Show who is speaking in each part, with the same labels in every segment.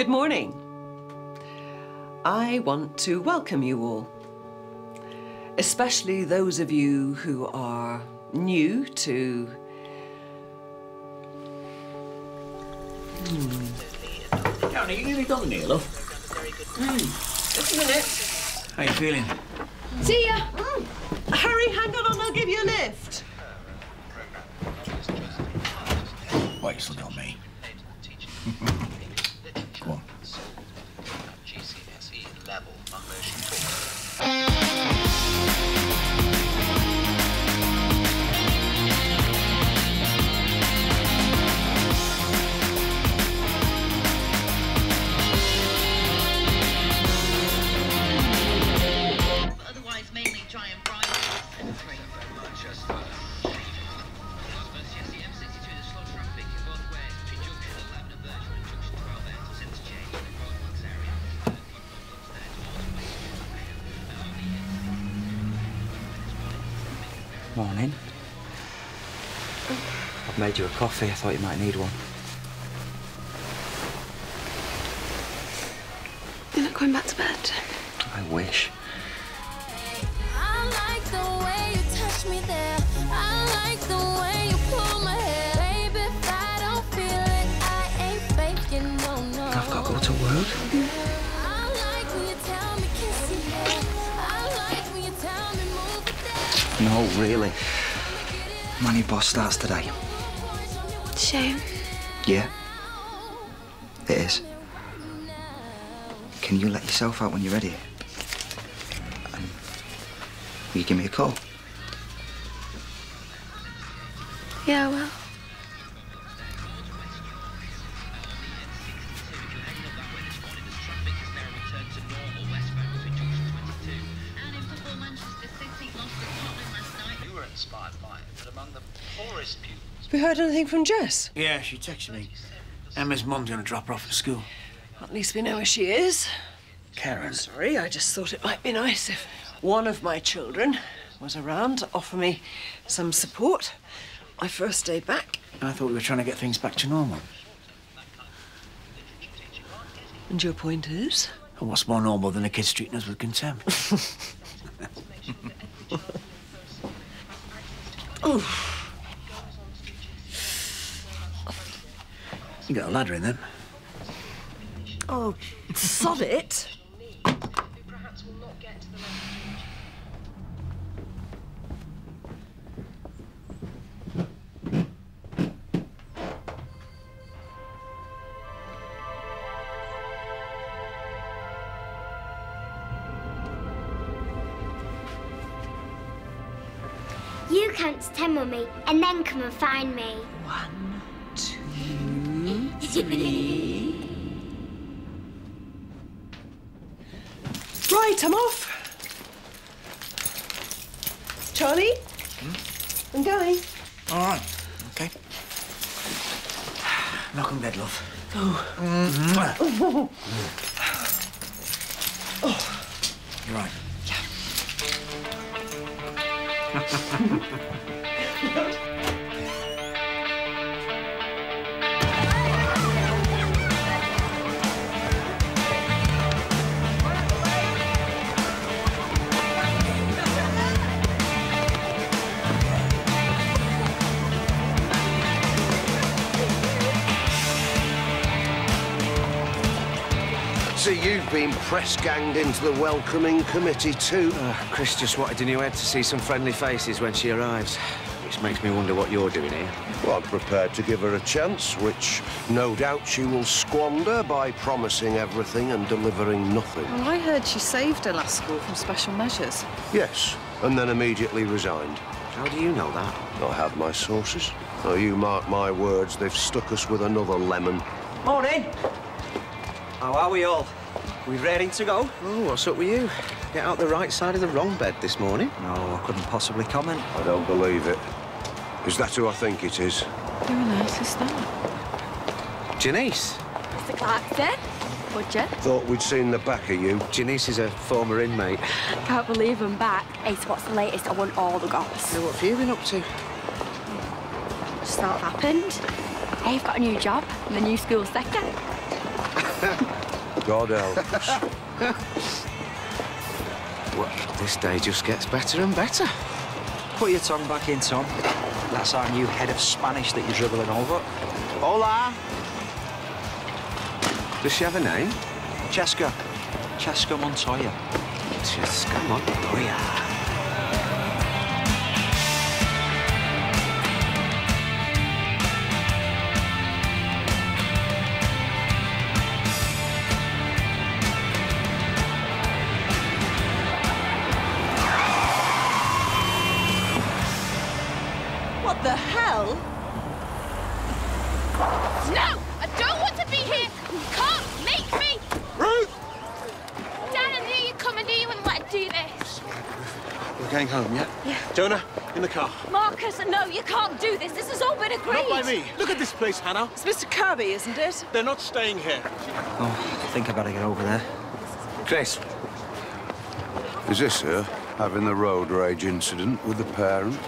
Speaker 1: Good morning. I want to welcome you all, especially those of you who are new to.
Speaker 2: Karen, are you nearly done here, love? Hmm.
Speaker 1: Just a minute.
Speaker 2: How you feeling?
Speaker 3: See ya. Hmm.
Speaker 1: Hurry, hang on, and I'll give you a lift.
Speaker 2: Wait, you still got me. Go on.
Speaker 4: GCSE level, not
Speaker 5: made you a coffee. I thought you might need one.
Speaker 3: You're not going back to bed.
Speaker 5: I wish.
Speaker 6: I like the way you touch me there. I like the way you pull my hair. Baby, if I don't feel it, I ain't faking, no, no.
Speaker 5: I've got to go to work.
Speaker 6: I like when you tell me kiss your hair. I like when you tell me move it there.
Speaker 5: No, really. My new boss starts today.
Speaker 3: Shame.
Speaker 5: Yeah, it is. Can you let yourself out when you're ready? And will you give me a call?
Speaker 3: Yeah, well.
Speaker 1: Heard anything from Jess?
Speaker 2: Yeah, she texted me. Emma's mum's gonna drop her off at school.
Speaker 1: At least we know where she is.
Speaker 2: Karen.
Speaker 1: Sorry, I just thought it might be nice if one of my children was around to offer me some support. My first day back.
Speaker 2: I thought we were trying to get things back to normal.
Speaker 1: And your point is?
Speaker 2: And what's more normal than a kid treating us with contempt? you got a ladder in them.
Speaker 1: Oh, sod it.
Speaker 7: You count to ten, Mummy, and then come and find me.
Speaker 1: One, two, three. right, I'm off. Charlie? Hmm? I'm going.
Speaker 2: All right. Okay. Knock on bed, love. Oh. oh. You're right.
Speaker 8: So you've been press ganged into the welcoming committee too.
Speaker 5: Uh, Chris just wanted a new head to see some friendly faces when she arrives. Which makes me wonder what you're doing here.
Speaker 8: Well, I'm prepared to give her a chance, which no doubt she will squander by promising everything and delivering nothing.
Speaker 9: Well, I heard she saved her last school from special measures.
Speaker 8: Yes, and then immediately resigned.
Speaker 5: How do you know that?
Speaker 8: I have my sources. Oh, you mark my words, they've stuck us with another lemon.
Speaker 5: Morning. How are we all? We ready to go? Oh, what's up with you? Get out the right side of the wrong bed this morning? No, I couldn't possibly comment.
Speaker 8: I don't believe it. Is that who I think it is?
Speaker 9: Who on earth is that?
Speaker 5: Janeece.
Speaker 6: Mr. Clarkson, would you?
Speaker 8: Thought we'd seen the back of you.
Speaker 5: Janeece is a former inmate.
Speaker 6: Can't believe I'm back. Ace, what's the latest? I want all the goss.
Speaker 5: What have you been up to?
Speaker 6: Just sort of happened. Hey, I've got a new job. I'm the new school secretary.
Speaker 8: God help us.
Speaker 10: Well, this day just gets better and better.
Speaker 5: Put your tongue back in, Tom. That's our new head of Spanish that you're dribbling over.
Speaker 10: Hola. Does she have a name?
Speaker 5: Cheska. Cheska Montoya.
Speaker 10: Cheska Montoya.
Speaker 1: Hell?
Speaker 11: No! I don't want to be here! You can't make me!
Speaker 8: Ruth!
Speaker 11: Dad, I knew you'd come. I knew you wouldn't let do this.
Speaker 2: We're going home, yeah? Yeah. Jonah, in the car.
Speaker 11: Marcus, no, you can't do this. This has all been agreed.
Speaker 2: Not by me. Look at this place, Hannah.
Speaker 1: It's Mr. Kirby, isn't it?
Speaker 2: They're not staying here.
Speaker 5: Oh, I think I better get over there.
Speaker 10: Chris.
Speaker 8: Is this her having the road rage incident with the parent?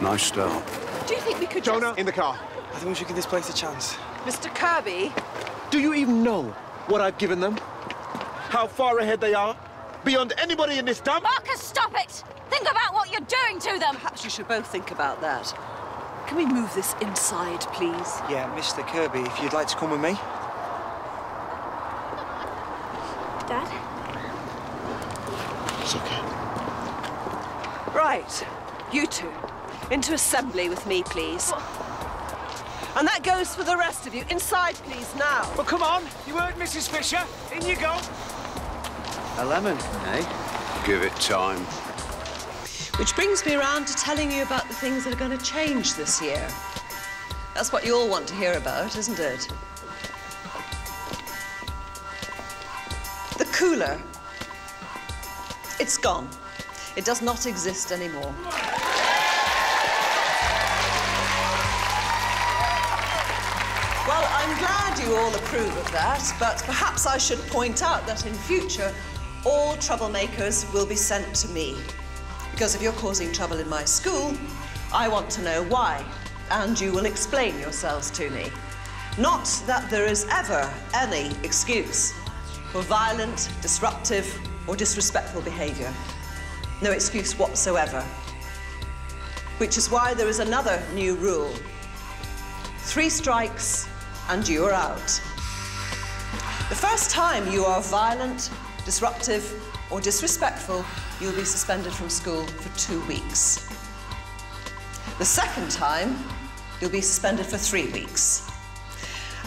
Speaker 8: Nice start.
Speaker 1: Do you think we could
Speaker 2: Jonah,
Speaker 1: just...
Speaker 2: in the car.
Speaker 12: I think we should give this place a chance.
Speaker 1: Mr. Kirby?
Speaker 2: Do you even know what I've given them? How far ahead they are? Beyond anybody in this dump?
Speaker 11: Marcus, stop it! Think about what you're doing to them.
Speaker 1: Perhaps you should both think about that. Can we move this inside, please?
Speaker 5: Yeah, Mr. Kirby, if you'd like to come with me.
Speaker 3: Dad?
Speaker 2: It's okay.
Speaker 1: Right, you two. Into assembly with me, please. And that goes for the rest of you. Inside, please, now.
Speaker 2: Well, come on. You heard Mrs. Fisher. In you go.
Speaker 10: A lemon, eh?
Speaker 8: Give it time.
Speaker 1: Which brings me around to telling you about the things that are going to change this year. That's what you all want to hear about, isn't it? The cooler. It's gone. It does not exist anymore. You all approve of that, but perhaps I should point out that in future, all troublemakers will be sent to me. Because if you're causing trouble in my school, I want to know why, and you will explain yourselves to me. Not that there is ever any excuse for violent, disruptive, or disrespectful behaviour. No excuse whatsoever. Which is why there is another new rule. Three strikes and you are out. The first time you are violent, disruptive, or disrespectful, you'll be suspended from school for two weeks. The second time, you'll be suspended for three weeks.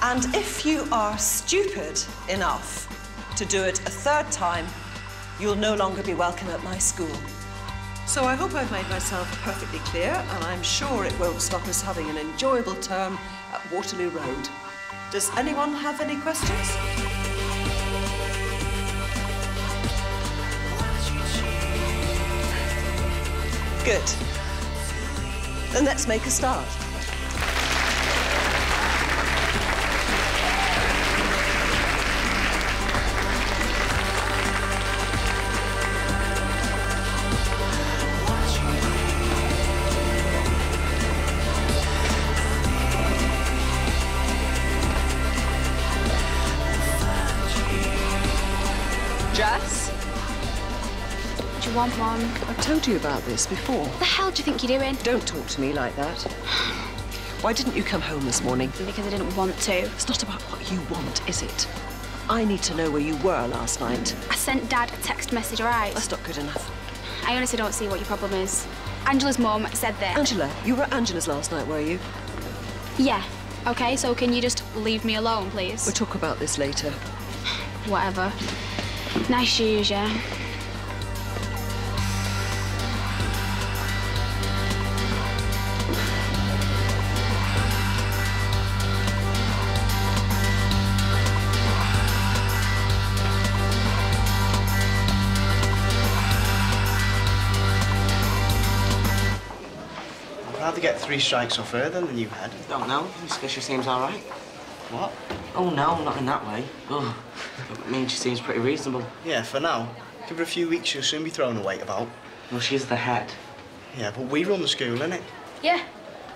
Speaker 1: And if you are stupid enough to do it a third time, you'll no longer be welcome at my school. So I hope I've made myself perfectly clear, and I'm sure it won't stop us having an enjoyable term at Waterloo Road. Does anyone have any questions? Good. Then let's make a start.
Speaker 3: Want, Mum?
Speaker 1: I've told you about this before.
Speaker 3: The hell do you think you're doing?
Speaker 1: Don't talk to me like that. Why didn't you come home this morning?
Speaker 3: Because I didn't want to.
Speaker 1: It's not about what you want, is it? I need to know where you were last night.
Speaker 3: I sent Dad a text message, all right?
Speaker 1: That's not good enough.
Speaker 3: I honestly don't see what your problem is. Angela's mum said that.
Speaker 1: Angela, you were at Angela's last night, were you?
Speaker 3: Yeah. Okay, so can you just leave me alone, please?
Speaker 1: We'll talk about this later.
Speaker 3: Whatever. Nice shoes, yeah.
Speaker 12: I'd rather get three strikes off her than the new head.
Speaker 13: Don't know. Miss Fisher seems all right.
Speaker 12: What?
Speaker 13: Oh, no, not in that way. Ugh. I mean, she seems pretty reasonable.
Speaker 12: Yeah, for now. Give her a few weeks, she'll soon be throwing her weight about.
Speaker 13: Well, she's the head.
Speaker 12: Yeah, but we run the school, innit?
Speaker 3: Yeah,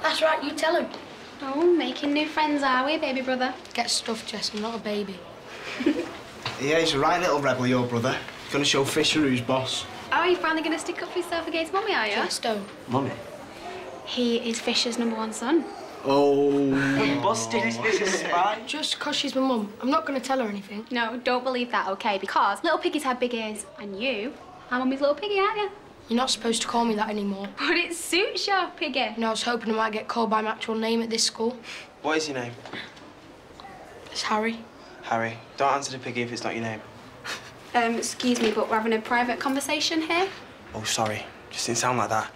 Speaker 3: that's right, you tell him. Oh, making new friends, are we, baby brother? Get stuffed, Jess, I'm not a baby.
Speaker 14: Yeah, he's a right little rebel, your brother. Gonna show Fisher who's boss.
Speaker 3: Oh, are you finally going to stick up for yourself against Mummy, are you?
Speaker 15: Just don't.
Speaker 13: Mummy.
Speaker 3: He is Fisher's number one son.
Speaker 14: Oh.
Speaker 10: Busted his business spy.
Speaker 15: Just 'cause she's my mum. I'm not going to tell her anything.
Speaker 3: No, don't believe that, okay? Because little piggies have big ears, and you are Mummy's little piggy, aren't you?
Speaker 15: You're not supposed to call me that anymore.
Speaker 3: But it suits you, piggy.
Speaker 15: You know, I was hoping I might get called by my actual name at this school.
Speaker 12: What is your name?
Speaker 15: It's Harry.
Speaker 12: Harry. Don't answer the piggy if it's not your name.
Speaker 3: Um, excuse me, but we're having a private conversation here.
Speaker 12: Oh, sorry. Just didn't sound like that.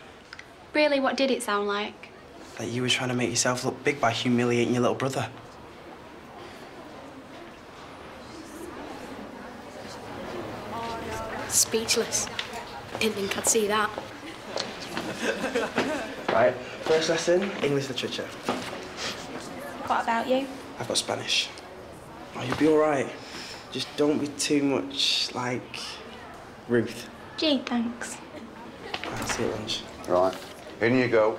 Speaker 3: Really, what did it sound like?
Speaker 12: That you were trying to make yourself look big by humiliating your little brother.
Speaker 15: Speechless. Didn't think I'd see that.
Speaker 12: Right. First lesson, English literature.
Speaker 3: What about you?
Speaker 12: I've got Spanish. Oh, you'll be all right. Just don't be too much like Ruth.
Speaker 3: Gee, thanks.
Speaker 12: I'll see you at lunch.
Speaker 8: Right. In you go.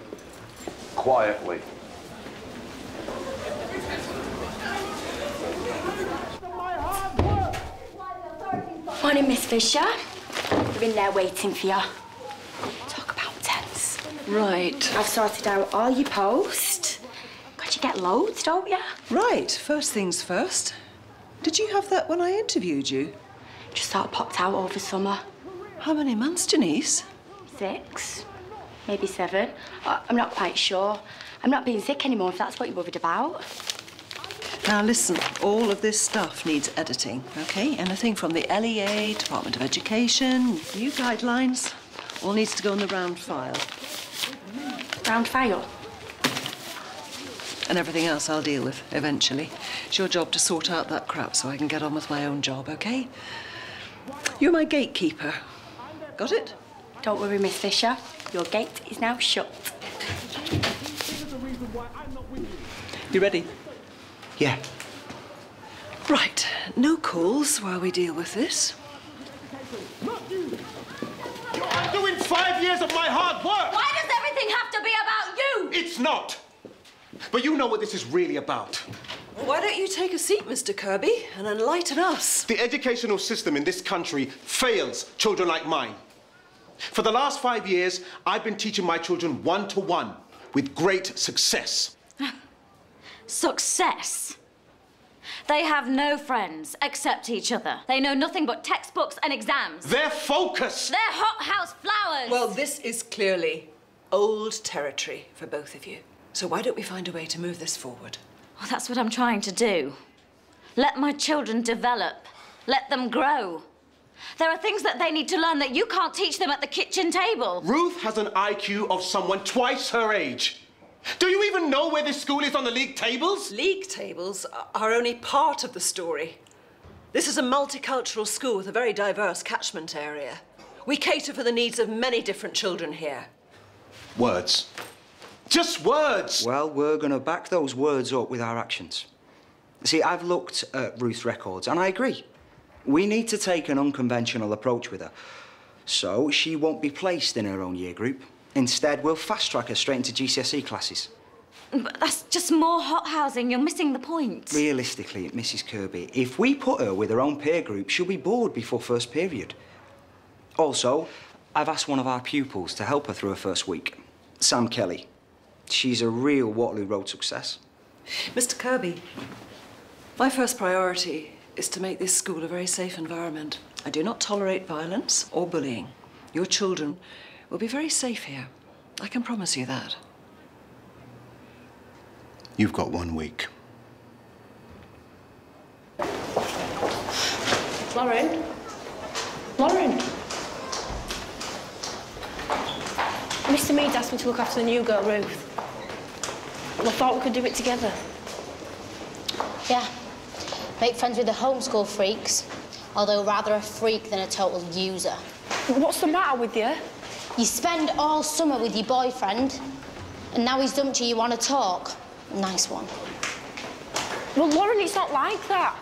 Speaker 8: Quietly.
Speaker 16: Morning, Miss Fisher. We're in there waiting for you. Talk about tense.
Speaker 1: Right.
Speaker 16: I've sorted out all your posts. God, you get loads, don't you?
Speaker 1: Right, first things first. Did you have that when I interviewed you?
Speaker 16: Just sort of popped out over summer.
Speaker 1: How many months, Denise?
Speaker 16: Six, maybe seven. I'm not quite sure. I'm not being sick anymore, if that's what you're worried about.
Speaker 1: Now listen, all of this stuff needs editing, okay? Anything from the LEA, Department of Education, new guidelines, all needs to go in the round file.
Speaker 16: Round file?
Speaker 1: And everything else I'll deal with eventually. It's your job to sort out that crap so I can get on with my own job, okay? You're my gatekeeper. Got it?
Speaker 16: Don't worry, Miss Fisher. Your gate is now shut.
Speaker 1: You ready?
Speaker 12: Yeah.
Speaker 1: Right, no calls while we deal with this.
Speaker 2: I'm doing five years of my hard work.
Speaker 16: Why does everything have to be about you?
Speaker 2: It's not. But you know what this is really about.
Speaker 1: Well, why don't you take a seat, Mr. Kirby, and enlighten us?
Speaker 2: The educational system in this country fails children like mine. For the last five years, I've been teaching my children one to one with great success.
Speaker 11: Success. They have no friends except each other. They know nothing but textbooks and exams.
Speaker 2: Their focus.
Speaker 11: They're hothouse flowers.
Speaker 1: Well, this is clearly old territory for both of you. So why don't we find a way to move this forward?
Speaker 11: Well, that's what I'm trying to do. Let my children develop. Let them grow. There are things that they need to learn that you can't teach them at the kitchen table.
Speaker 2: Ruth has an IQ of someone twice her age. Do you even know where this school is on the league tables?
Speaker 1: League tables are only part of the story. This is a multicultural school with a very diverse catchment area. We cater for the needs of many different children here.
Speaker 2: Words. Just words.
Speaker 5: Well, we're going to back those words up with our actions. See, I've looked at Ruth's records and I agree. We need to take an unconventional approach with her. So she won't be placed in her own year group. Instead, we'll fast track her straight into GCSE classes.
Speaker 11: But that's just more hot housing. You're missing the point.
Speaker 5: Realistically, Mrs. Kirby, if we put her with her own peer group, she'll be bored before first period. Also, I've asked one of our pupils to help her through her first week, Sam Kelly. She's a real Waterloo Road success.
Speaker 1: Mr. Kirby, my first priority is to make this school a very safe environment. I do not tolerate violence or bullying. Your children will be very safe here. I can promise you that.
Speaker 2: You've got one week.
Speaker 15: Lauren? Lauren? Mr. Mead asked me to look after the new girl, Ruth. And I thought we could do it together.
Speaker 17: Yeah. Make friends with the homeschool freaks, although rather a freak than a total user.
Speaker 15: What's the matter with you?
Speaker 17: You spend all summer with your boyfriend, and now he's dumped you, you want to talk? Nice one.
Speaker 15: Well, Lauren, it's not like that.